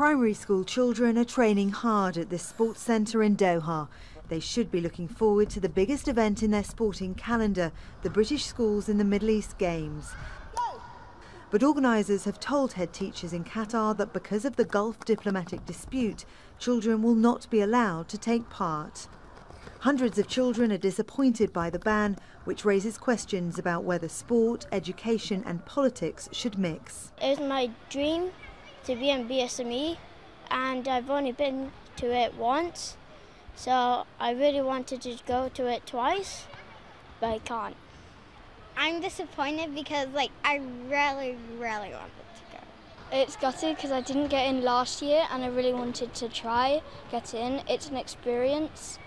Primary school children are training hard at this sports centre in Doha. They should be looking forward to the biggest event in their sporting calendar, the British Schools in the Middle East Games. But organisers have told head teachers in Qatar that because of the Gulf diplomatic dispute, children will not be allowed to take part. Hundreds of children are disappointed by the ban, which raises questions about whether sport, education and politics should mix. It was my dream to be in BSME and I've only been to it once, so I really wanted to go to it twice, but I can't. I'm disappointed because like I really, really wanted to go. It's gutted because I didn't get in last year and I really wanted to try get in. It's an experience.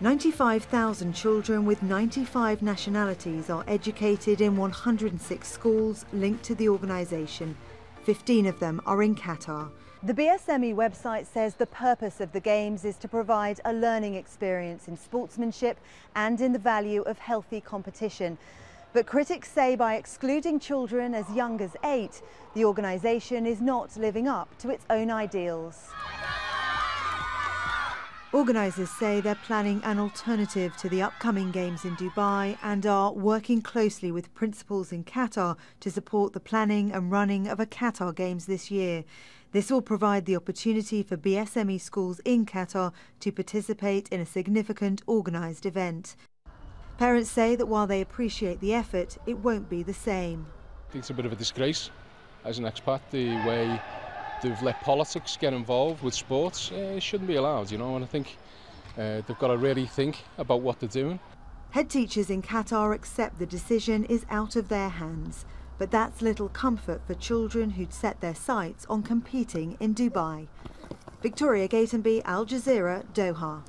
95,000 children with 95 nationalities are educated in 106 schools linked to the organisation. 15 of them are in Qatar. The BSME website says the purpose of the Games is to provide a learning experience in sportsmanship and in the value of healthy competition. But critics say by excluding children as young as eight, the organisation is not living up to its own ideals. Organisers say they're planning an alternative to the upcoming Games in Dubai and are working closely with principals in Qatar to support the planning and running of a Qatar Games this year. This will provide the opportunity for BSME schools in Qatar to participate in a significant organised event. Parents say that while they appreciate the effort, it won't be the same. It's a bit of a disgrace as an expat, the way they've let politics get involved with sports. Uh, it shouldn't be allowed, you know, and I think uh, they've got to really think about what they're doing. Head teachers in Qatar accept the decision is out of their hands, but that's little comfort for children who'd set their sights on competing in Dubai. Victoria Gatenby, Al Jazeera, Doha.